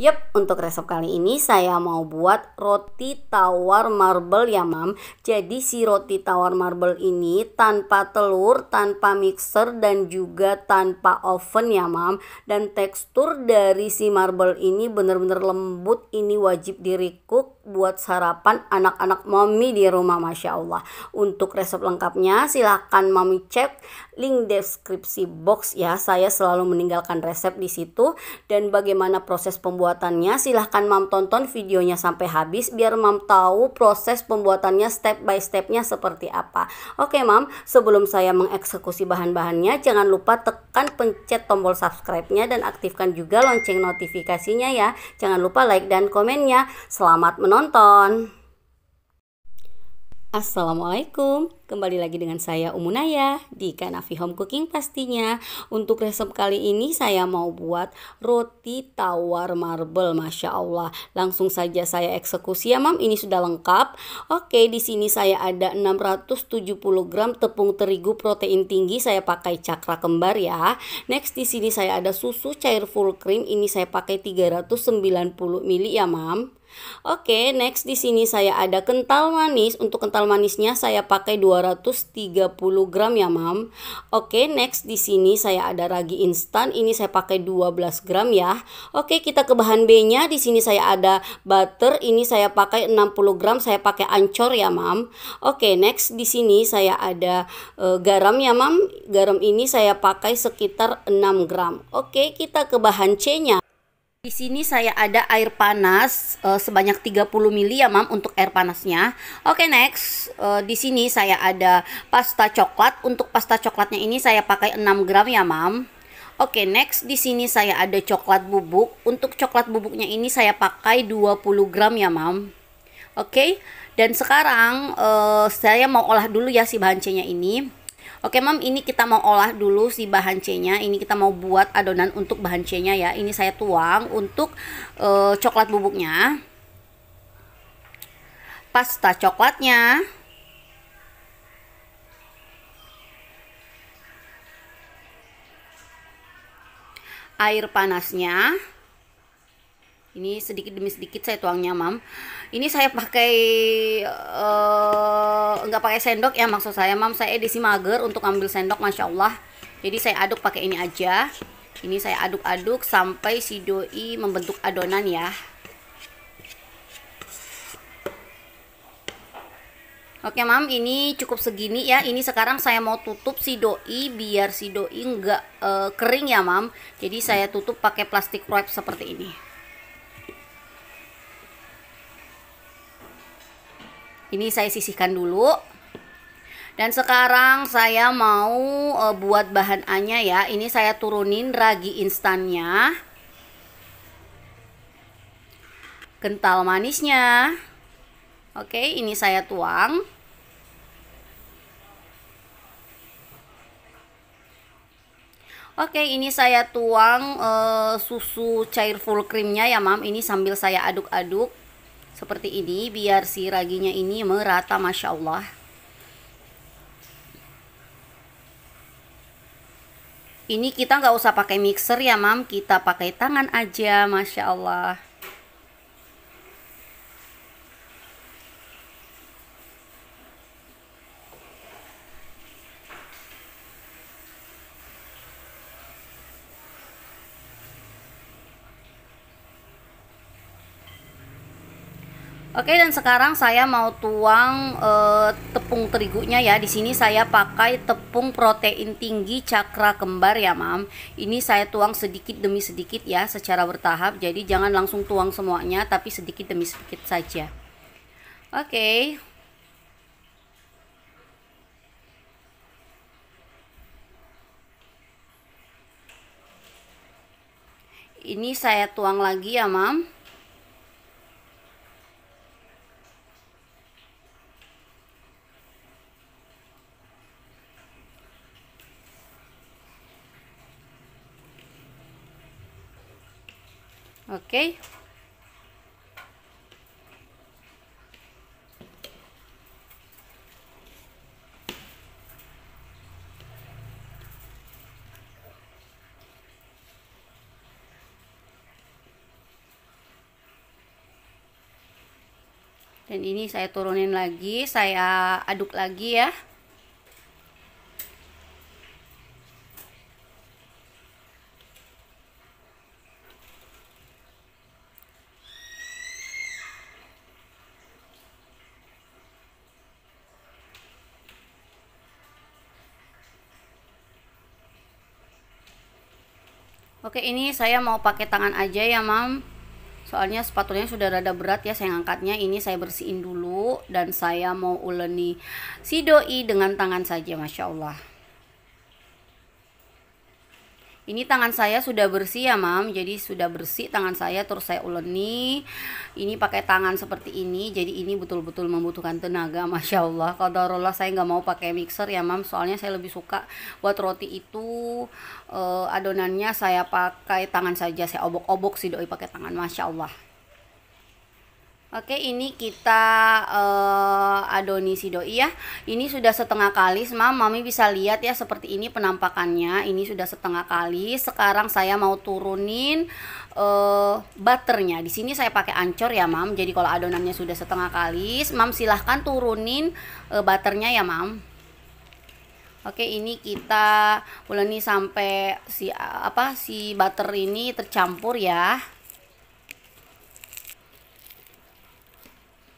Yap, untuk resep kali ini saya mau buat roti tawar marble ya mam. Jadi si roti tawar marble ini tanpa telur, tanpa mixer dan juga tanpa oven ya mam. Dan tekstur dari si marble ini benar-benar lembut, ini wajib dirikuk buat sarapan anak-anak mami di rumah Masya Allah. Untuk resep lengkapnya silahkan mami cek link deskripsi box ya. Saya selalu meninggalkan resep di situ. Dan bagaimana proses pembuatannya silahkan mam tonton videonya sampai habis Biar mam tahu proses pembuatannya step by stepnya seperti apa. Oke mam sebelum saya mengeksekusi bahan-bahannya Jangan lupa tekan pencet tombol subscribe-nya Dan aktifkan juga lonceng notifikasinya ya. Jangan lupa like dan komennya. Selamat menonton menonton. Assalamualaikum, kembali lagi dengan saya Umunaya di Kanafi Home Cooking pastinya. Untuk resep kali ini saya mau buat roti tawar marble Masya Allah. Langsung saja saya eksekusi ya mam, ini sudah lengkap. Oke, di sini saya ada 670 gram tepung terigu protein tinggi. Saya pakai cakra kembar ya. Next di sini saya ada susu cair full cream. Ini saya pakai 390 ml ya mam Oke, next di sini saya ada kental manis. Untuk kental manisnya saya pakai 230 gram ya, Mam. Oke, next di sini saya ada ragi instan. Ini saya pakai 12 gram ya. Oke, kita ke bahan B-nya. Di sini saya ada butter. Ini saya pakai 60 gram. Saya pakai ancor ya, Mam. Oke, next di sini saya ada e, garam ya, Mam. Garam ini saya pakai sekitar 6 gram. Oke, kita ke bahan C-nya. Di sini saya ada air panas uh, sebanyak 30 ml ya, Mam, untuk air panasnya. Oke, okay, next. Uh, di sini saya ada pasta coklat. Untuk pasta coklatnya ini saya pakai 6 gram ya, Mam. Oke, okay, next di sini saya ada coklat bubuk. Untuk coklat bubuknya ini saya pakai 20 gram ya, Mam. Oke. Okay? Dan sekarang uh, saya mau olah dulu ya si bahan C-nya ini. Oke mam ini kita mau olah dulu si bahan C-nya. Ini kita mau buat adonan untuk bahan C-nya ya. Ini saya tuang untuk uh, coklat bubuknya. Pasta coklatnya. Air panasnya ini sedikit demi sedikit saya tuangnya mam ini saya pakai uh, nggak pakai sendok ya maksud saya mam saya edisi mager untuk ambil sendok masya Allah jadi saya aduk pakai ini aja ini saya aduk-aduk sampai si doi membentuk adonan ya Oke mam, ini cukup segini ya. Ini sekarang saya mau tutup si doi biar si doi nggak uh, kering ya mam. Jadi saya tutup pakai plastik wrap seperti ini. Ini saya sisihkan dulu. Dan sekarang saya mau e, buat bahan A-nya ya. Ini saya turunin ragi instannya. Kental manisnya. Oke, ini saya tuang. Oke, ini saya tuang e, susu cair full creamnya ya, Mam. Ini sambil saya aduk-aduk seperti ini biar si raginya ini merata Masya Allah. Ini kita nggak usah pakai mixer ya mam. Kita pakai tangan aja Masya Allah Oke dan sekarang saya mau tuang e, tepung terigunya ya. Di sini saya pakai tepung protein tinggi cakra kembar ya, Mam. Ini saya tuang sedikit demi sedikit ya, secara bertahap. Jadi jangan langsung tuang semuanya, tapi sedikit demi sedikit saja. Oke. Ini saya tuang lagi ya, Mam. Oke. Dan ini saya turunin lagi saya aduk lagi ya Oke ini saya mau pakai tangan aja ya mam. Soalnya sepatunya sudah rada berat ya saya ngangkatnya. Ini saya bersihin dulu dan saya mau uleni si doi dengan tangan saja Masya Allah ini tangan saya sudah bersih ya mam. Jadi sudah bersih tangan saya terus saya uleni. Ini pakai tangan seperti ini jadi ini betul-betul membutuhkan tenaga masya Allah. Kalau saya nggak mau pakai mixer ya mam. Soalnya saya lebih suka buat roti itu uh, adonannya saya pakai tangan saja. Saya obok-obok sih doi pakai tangan masya Allah Oke, ini kita uh, adoni si doi ya. Ini sudah setengah kali, mam. Mami bisa lihat ya seperti ini penampakannya. Ini sudah setengah kali. Sekarang saya mau turunin uh, butternya. Di sini saya pakai ancur ya, mam. Jadi kalau adonannya sudah setengah kali, mam silahkan turunin uh, butternya ya, mam. Oke, ini kita uleni sampai si apa si butter ini tercampur ya.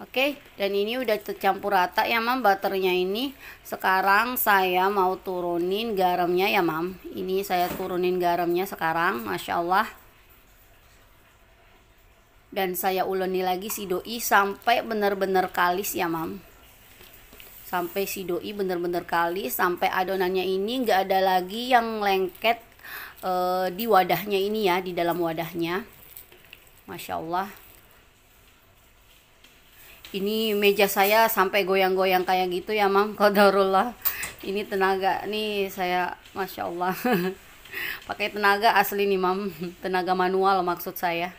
Oke, dan ini udah tercampur rata ya mam butternya ini. Sekarang saya mau turunin garamnya ya mam. Ini saya turunin garamnya sekarang, masya Allah. Dan saya uleni lagi si doi sampai benar-benar kalis ya mam. Sampai si doi benar-benar kalis, sampai adonannya ini nggak ada lagi yang lengket uh, di wadahnya ini ya, di dalam wadahnya. Masya Allah ini meja saya sampai goyang-goyang kayak gitu ya mam kodarullah ini tenaga nih saya masya allah. Pakai tenaga asli nih mam. Tenaga manual maksud saya.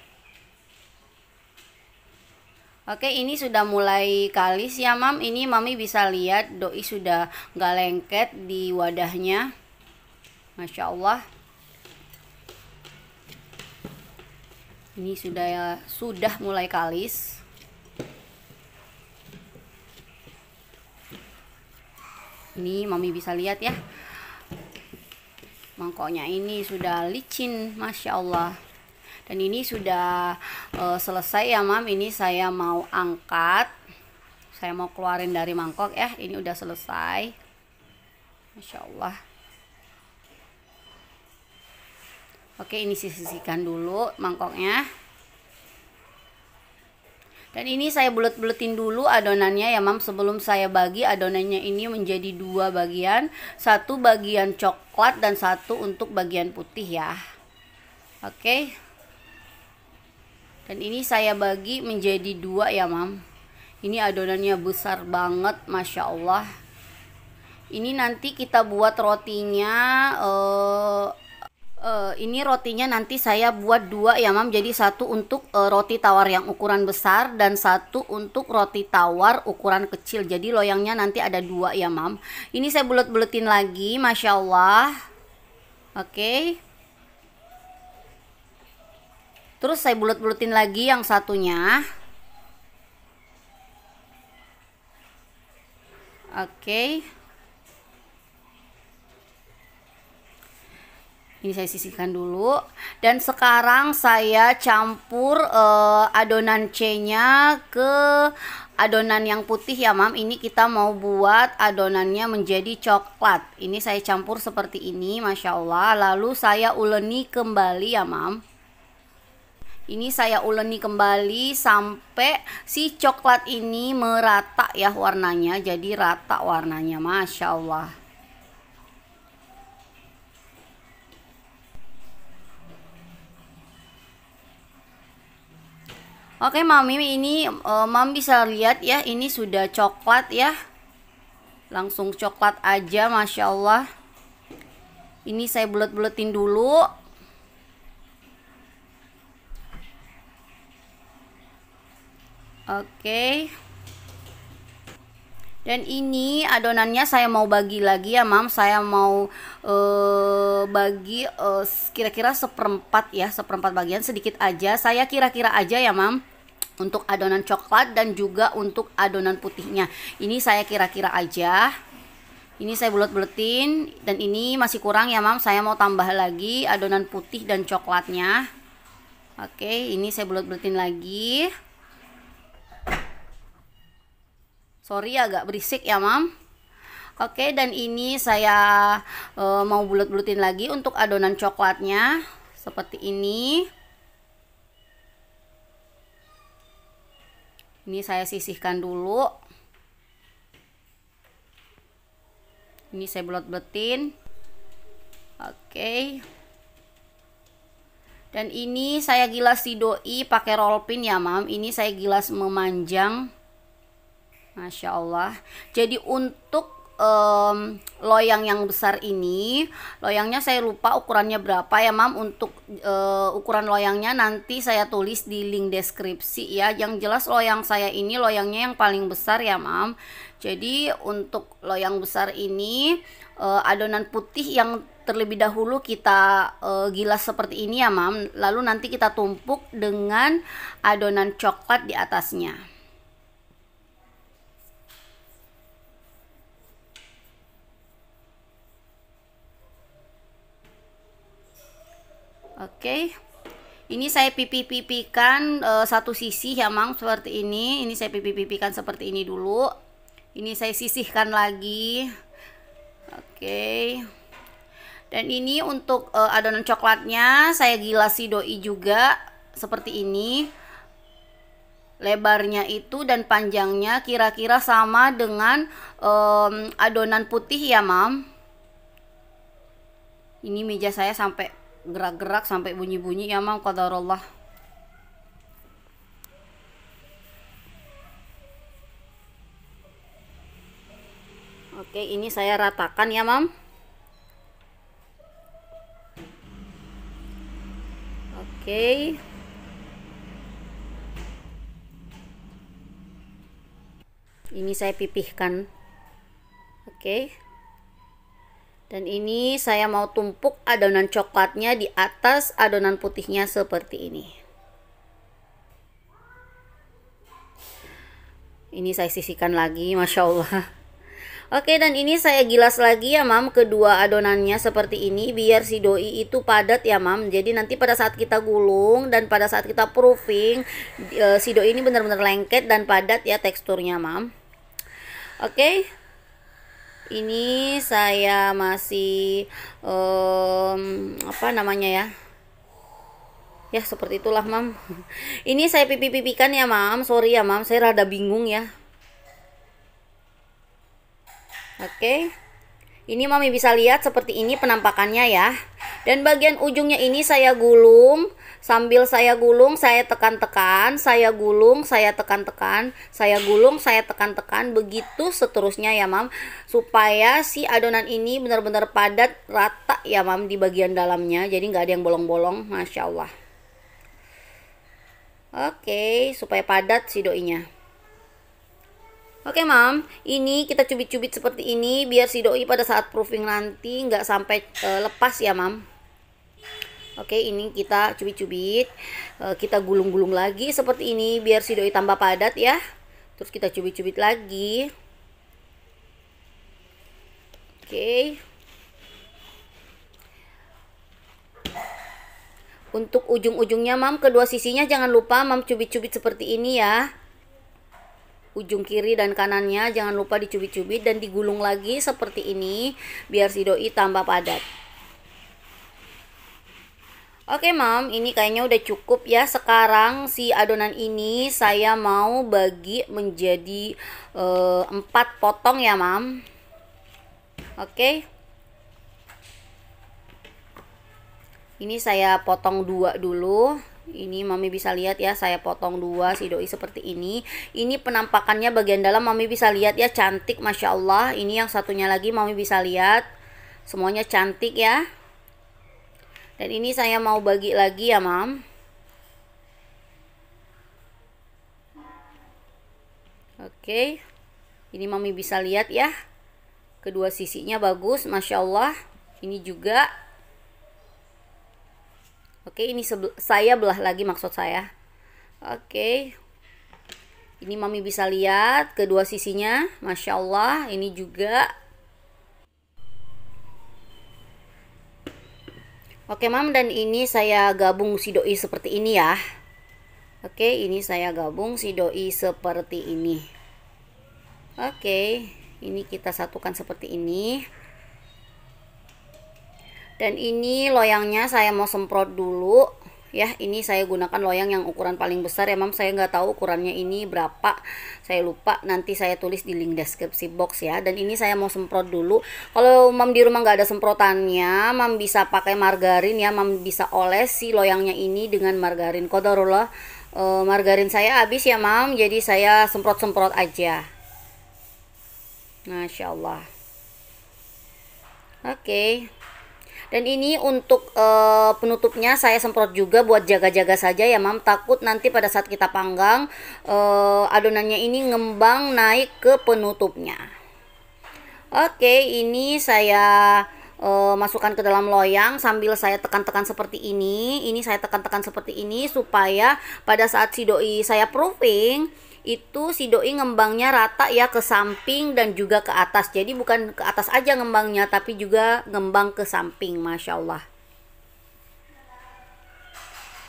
Oke ini sudah mulai kalis ya mam. Ini mami bisa lihat doi sudah nggak lengket di wadahnya. Masya Allah. Ini sudah ya sudah mulai kalis ini mami bisa lihat ya. Mangkoknya ini sudah licin Masya Allah. Dan ini sudah uh, selesai ya mam. Ini saya mau angkat. Saya mau keluarin dari mangkok ya. Ini udah selesai. Masya Allah. Oke ini sisihkan dulu mangkoknya dan ini saya bulet-buletin dulu adonannya ya mam sebelum saya bagi adonannya ini menjadi dua bagian. Satu bagian coklat dan satu untuk bagian putih ya. Oke. Dan ini saya bagi menjadi dua ya mam. Ini adonannya besar banget Masya Allah. Ini nanti kita buat rotinya uh, Uh, ini rotinya nanti saya buat dua ya mam. Jadi satu untuk uh, roti tawar yang ukuran besar dan satu untuk roti tawar ukuran kecil. Jadi loyangnya nanti ada dua ya mam. Ini saya bulet-buletin lagi Masya Allah. Oke. Okay. terus saya bulet-buletin lagi yang satunya. Oke. okay. Ini saya sisihkan dulu. Dan sekarang saya campur uh, adonan C-nya ke adonan yang putih ya mam. Ini kita mau buat adonannya menjadi coklat. Ini saya campur seperti ini Masya Allah. Lalu saya uleni kembali ya mam. Ini saya uleni kembali sampai si coklat ini merata ya warnanya. Jadi rata warnanya Masya Allah Oke mami ini uh, mam bisa lihat ya ini sudah coklat ya. Langsung coklat aja Masya Allah. Ini saya bulet-buletin dulu. Oke. Dan ini adonannya saya mau bagi lagi ya mam. Saya mau uh, bagi kira kira-kira seperempat ya seperempat bagian sedikit aja. Saya kira-kira aja ya mam untuk adonan coklat dan juga untuk adonan putihnya. Ini saya kira-kira aja. Ini saya bulat-bulatin dan ini masih kurang ya mam. Saya mau tambah lagi adonan putih dan coklatnya. Oke ini saya bulat-bulatin lagi. Sorry agak berisik ya mam. Oke dan ini saya e, mau bulat-bulatin lagi untuk adonan coklatnya. Seperti ini ini saya sisihkan dulu. Ini saya bulat-bulatin oke. Dan ini saya gilas si doi pakai roll pin ya mam. Ini saya gilas memanjang. Masya Allah. Jadi untuk um, loyang yang besar ini, loyangnya saya lupa ukurannya berapa ya, Mam. Untuk uh, ukuran loyangnya nanti saya tulis di link deskripsi ya. Yang jelas loyang saya ini loyangnya yang paling besar ya, Mam. Jadi untuk loyang besar ini uh, adonan putih yang terlebih dahulu kita uh, gilas seperti ini ya, Mam. Lalu nanti kita tumpuk dengan adonan coklat di atasnya. Oke. Ini saya pipi-pipikan e, satu sisi ya, Mang, seperti ini. Ini saya pipi-pipikan seperti ini dulu. Ini saya sisihkan lagi. Oke. Dan ini untuk e, adonan coklatnya saya gilasi doi juga seperti ini. Lebarnya itu dan panjangnya kira-kira sama dengan e, adonan putih ya, Mam. Ini meja saya sampai gerak-gerak sampai bunyi-bunyi ya mam qadarullah Oke, ini saya ratakan ya, Mam. Oke. Ini saya pipihkan. Oke. Dan ini saya mau tumpuk adonan coklatnya di atas adonan putihnya seperti ini. Ini saya sisihkan lagi, Masya Allah. Oke dan ini saya gilas lagi ya mam kedua adonannya seperti ini biar si doi itu padat ya mam jadi nanti pada saat kita gulung dan pada saat kita proofing eh, si doi ini benar-benar lengket dan padat ya teksturnya mam Oke ini saya masih um, apa namanya ya? Ya seperti itulah mam. Ini saya pipi-pipikan ya mam. Sorry ya mam. Saya rada bingung ya. Oke. Ini mami bisa lihat seperti ini penampakannya ya. Dan bagian ujungnya ini saya gulung Sambil saya gulung, saya tekan-tekan, saya gulung, saya tekan-tekan, saya gulung, saya tekan-tekan, begitu seterusnya ya mam, supaya si adonan ini benar-benar padat, rata ya mam di bagian dalamnya, jadi nggak ada yang bolong-bolong, masya Allah. Oke, supaya padat si doinya. Oke mam, ini kita cubit-cubit seperti ini biar si doi pada saat proofing nanti nggak sampai uh, lepas ya mam. Oke, ini kita cubit-cubit. Uh, kita gulung-gulung lagi seperti ini biar si doi tambah padat ya. Terus kita cubit-cubit lagi. Oke. Untuk ujung-ujungnya mam kedua sisinya jangan lupa mam cubit-cubit seperti ini ya. Ujung kiri dan kanannya jangan lupa dicubit-cubit dan digulung lagi seperti ini biar si doi tambah padat. Oke mam, ini kayaknya udah cukup ya. Sekarang si adonan ini saya mau bagi menjadi uh, empat potong ya mam. Oke. Ini saya potong dua dulu. Ini mami bisa lihat ya, saya potong dua si doi seperti ini. Ini penampakannya bagian dalam mami bisa lihat ya, cantik masya Allah. Ini yang satunya lagi mami bisa lihat, semuanya cantik ya. Dan ini saya mau bagi lagi ya, Mam. Oke. Ini Mami bisa lihat ya. Kedua sisinya bagus, Masya Allah. Ini juga. Oke, ini saya belah lagi maksud saya. Oke. Ini mami bisa lihat kedua sisinya, masya Allah. Ini juga. Oke mam, dan ini saya gabung si doi seperti ini ya. Oke, ini saya gabung si doi seperti ini. Oke, ini kita satukan seperti ini dan ini loyangnya saya mau semprot dulu ya ini saya gunakan loyang yang ukuran paling besar ya mam. Saya nggak tahu ukurannya ini berapa. Saya lupa nanti saya tulis di link deskripsi box ya. Dan ini saya mau semprot dulu. Kalau mam di rumah nggak ada semprotannya mam bisa pakai margarin ya. Mam bisa oles si loyangnya ini dengan margarin. Kodarullah e, margarin saya habis ya mam. Jadi saya semprot-semprot aja. Masya Allah. Oke. okay. Dan ini untuk uh, penutupnya saya semprot juga buat jaga-jaga saja ya mam. Takut nanti pada saat kita panggang uh, adonannya ini ngembang naik ke penutupnya. Oke, ini saya uh, masukkan ke dalam loyang sambil saya tekan-tekan seperti ini. Ini saya tekan-tekan seperti ini supaya pada saat si doi saya proofing itu si doi ngembangnya rata ya ke samping dan juga ke atas. Jadi bukan ke atas aja ngembangnya tapi juga ngembang ke samping Masya Allah.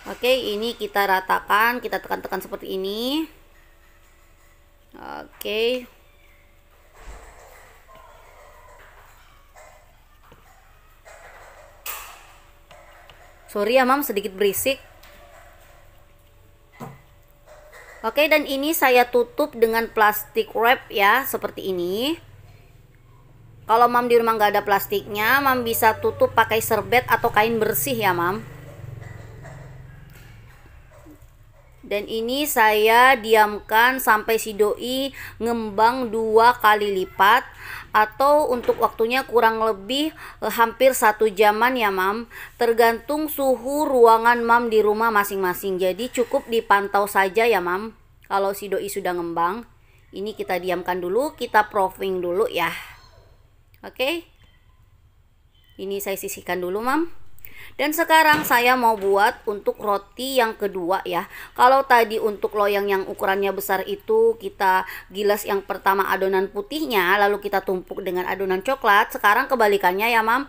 Oke ini kita ratakan kita tekan-tekan seperti ini. Oke. Sorry ya mam sedikit berisik Oke, dan ini saya tutup dengan plastik wrap ya, seperti ini. Kalau mam di rumah nggak ada plastiknya, mam bisa tutup pakai serbet atau kain bersih ya, mam. Dan ini saya diamkan sampai si doi ngembang dua kali lipat atau untuk waktunya kurang lebih eh, hampir satu jaman ya mam. Tergantung suhu ruangan mam di rumah masing-masing. Jadi cukup dipantau saja ya mam kalau si doi sudah ngembang. Ini kita diamkan dulu kita proofing dulu ya. Oke? Ini saya sisihkan dulu mam dan sekarang saya mau buat untuk roti yang kedua ya. Kalau tadi untuk loyang yang ukurannya besar itu kita gilas yang pertama adonan putihnya lalu kita tumpuk dengan adonan coklat. Sekarang kebalikannya ya, Mam.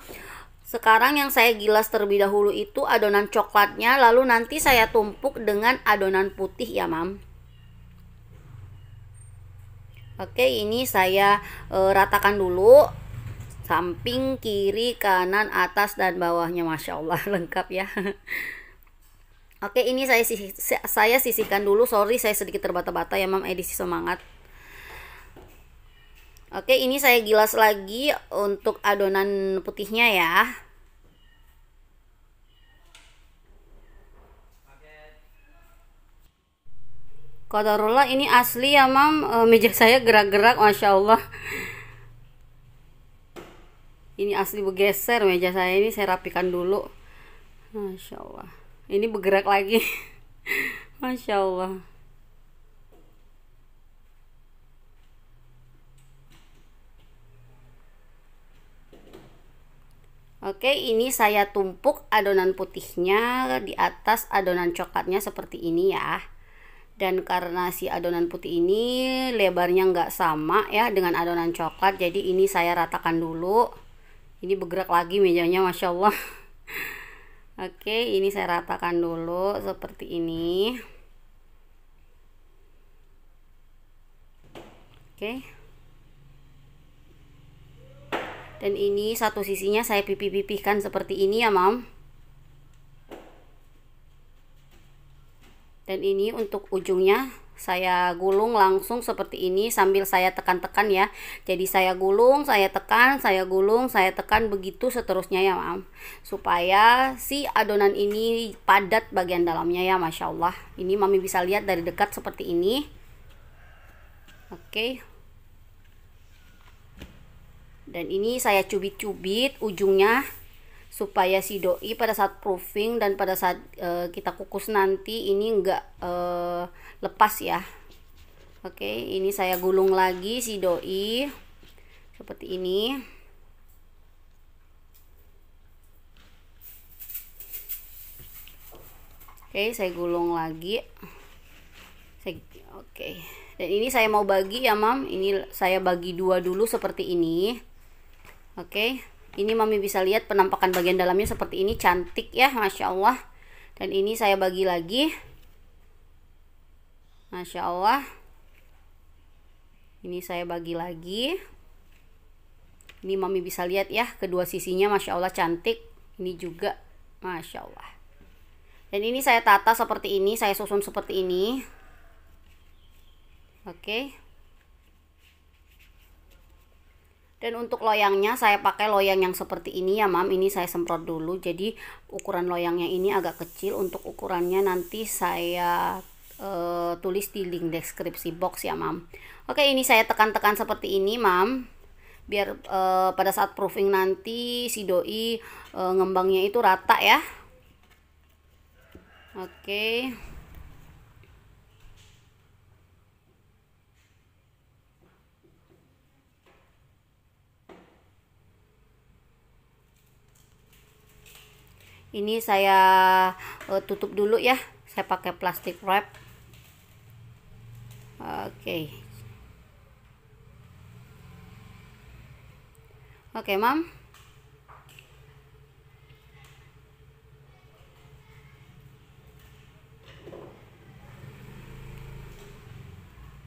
Sekarang yang saya gilas terlebih dahulu itu adonan coklatnya lalu nanti saya tumpuk dengan adonan putih ya, Mam. Oke, ini saya e, ratakan dulu samping kiri kanan atas dan bawahnya. Masya Allah lengkap ya. Oke ini saya saya sisihkan dulu. Sorry saya sedikit terbata-bata ya mam. Edisi semangat. Oke ini saya gilas lagi untuk adonan putihnya ya. Kodarullah ini asli ya mam. E, meja saya gerak-gerak masya Allah ini asli bergeser meja saya ini saya rapikan dulu. Masya Allah. Ini bergerak lagi. Masya Allah. Oke, ini saya tumpuk adonan putihnya di atas adonan coklatnya seperti ini ya. Dan karena si adonan putih ini lebarnya nggak sama ya dengan adonan coklat, jadi ini saya ratakan dulu ini bergerak lagi mejanya Masya Allah. Oke ini saya ratakan dulu seperti ini. Oke. Dan ini satu sisinya saya pipih-pipihkan seperti ini ya mam. Dan ini untuk ujungnya saya gulung langsung seperti ini sambil saya tekan-tekan ya. Jadi saya gulung saya tekan saya gulung saya tekan begitu seterusnya ya mam. Supaya si adonan ini padat bagian dalamnya ya Masya Allah. Ini mami bisa lihat dari dekat seperti ini. Oke. Dan ini saya cubit-cubit ujungnya supaya si doi pada saat proofing dan pada saat uh, kita kukus nanti ini enggak uh, lepas ya. Oke ini saya gulung lagi si doi seperti ini. Oke saya gulung lagi. Saya, oke. Dan ini saya mau bagi ya mam. Ini saya bagi dua dulu seperti ini. Oke ini mami bisa lihat penampakan bagian dalamnya seperti ini cantik ya Masya Allah. Dan ini saya bagi lagi. Masya Allah. Ini saya bagi lagi. Ini mami bisa lihat ya kedua sisinya Masya Allah cantik. Ini juga Masya Allah. Dan ini saya tata seperti ini saya susun seperti ini. Oke dan untuk loyangnya saya pakai loyang yang seperti ini ya mam. Ini saya semprot dulu. Jadi ukuran loyangnya ini agak kecil. Untuk ukurannya nanti saya uh, tulis di link deskripsi box ya mam. Oke ini saya tekan-tekan seperti ini mam. Biar uh, pada saat proofing nanti si doi uh, ngembangnya itu rata ya. Oke. Ini saya uh, tutup dulu ya. Saya pakai plastik wrap. Oke. Oke, Mam.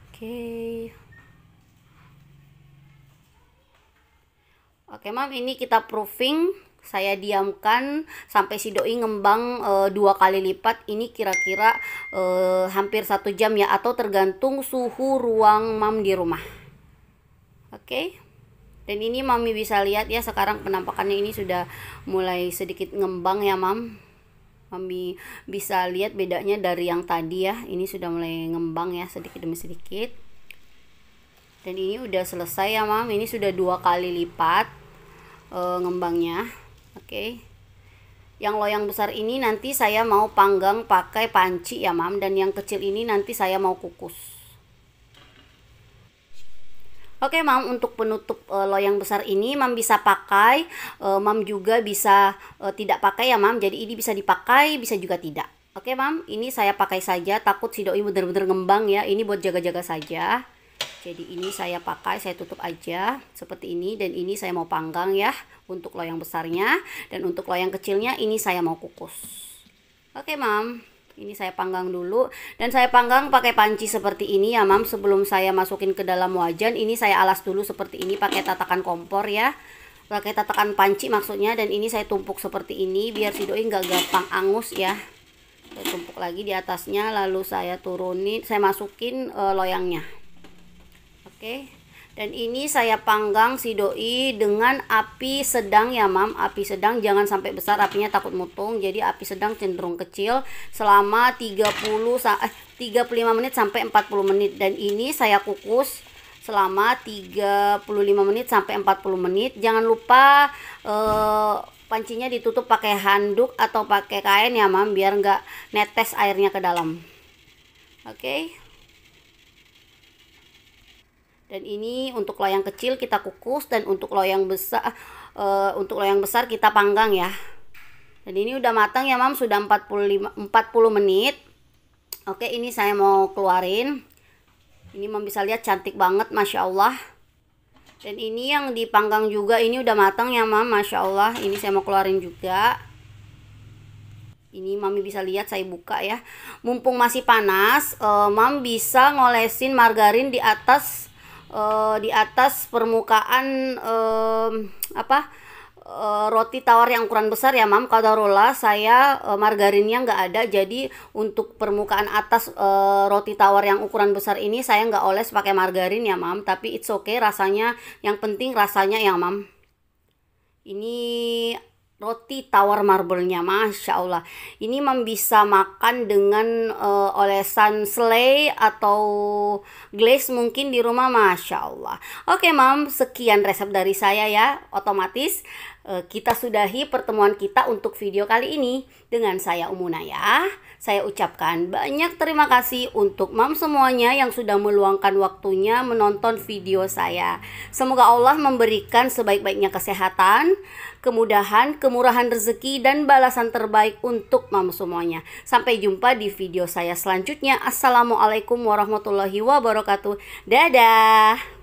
Oke. Oke, Mam, ini kita proofing. Saya diamkan sampai si doi ngembang e, dua kali lipat. Ini kira-kira e, hampir satu jam ya, atau tergantung suhu ruang Mam di rumah. Oke. Dan ini Mami bisa lihat ya sekarang penampakannya ini sudah mulai sedikit ngembang ya, Mam kami bisa lihat bedanya dari yang tadi ya ini sudah mulai ngembang ya sedikit demi sedikit dan ini udah selesai ya mam ini sudah dua kali lipat e, ngembangnya oke yang loyang besar ini nanti saya mau panggang pakai panci ya mam dan yang kecil ini nanti saya mau kukus Oke, Mam, untuk penutup e, loyang besar ini Mam bisa pakai, e, Mam juga bisa e, tidak pakai ya, Mam. Jadi ini bisa dipakai, bisa juga tidak. Oke, Mam, ini saya pakai saja takut si doi bener-bener ngembang ya. Ini buat jaga-jaga saja. Jadi ini saya pakai, saya tutup aja seperti ini dan ini saya mau panggang ya untuk loyang besarnya dan untuk loyang kecilnya ini saya mau kukus. Oke, Mam. Ini saya panggang dulu. Dan saya panggang pakai panci seperti ini ya mam. Sebelum saya masukin ke dalam wajan ini saya alas dulu seperti ini pakai tatakan kompor ya. Pakai tatakan panci maksudnya dan ini saya tumpuk seperti ini biar si doi nggak gampang angus ya. Saya tumpuk lagi di atasnya lalu saya turunin saya masukin uh, loyangnya. Oke. okay dan ini saya panggang si doi dengan api sedang ya mam. Api sedang jangan sampai besar apinya takut mutung. Jadi api sedang cenderung kecil selama 30 eh, 35 menit sampai 40 menit. Dan ini saya kukus selama 35 menit sampai 40 menit. Jangan lupa eh, pancinya ditutup pakai handuk atau pakai kain ya mam biar nggak netes airnya ke dalam. Oke? okay dan ini untuk loyang kecil kita kukus dan untuk loyang besar uh, untuk loyang besar kita panggang ya. Dan ini udah matang ya mam. Sudah 45 40 menit. Oke ini saya mau keluarin. Ini mam bisa lihat cantik banget masya Allah. Dan ini yang dipanggang juga ini udah matang ya mam. Masya Allah ini saya mau keluarin juga. Ini mami bisa lihat saya buka ya. Mumpung masih panas uh, mam bisa ngolesin margarin di atas uh, di atas permukaan uh, apa uh, roti tawar yang ukuran besar ya mam kadarullah saya uh, margarinnya nggak ada jadi untuk permukaan atas uh, roti tawar yang ukuran besar ini saya nggak oles pakai margarin ya mam. Tapi it's okay rasanya yang penting rasanya ya mam. Ini roti tawar marble-nya Masya Allah. Ini mam bisa makan dengan uh, olesan selai atau glaze mungkin di rumah Masya Allah. Oke mam sekian resep dari saya ya. Otomatis uh, kita sudahi pertemuan kita untuk video kali ini dengan saya Umunaya Saya ucapkan banyak terima kasih untuk mam semuanya yang sudah meluangkan waktunya menonton video saya. Semoga Allah memberikan sebaik-baiknya kesehatan, kemudahan, kemurahan rezeki, dan balasan terbaik untuk mam semuanya. Sampai jumpa di video saya selanjutnya. Assalamualaikum warahmatullahi wabarakatuh. Dadah.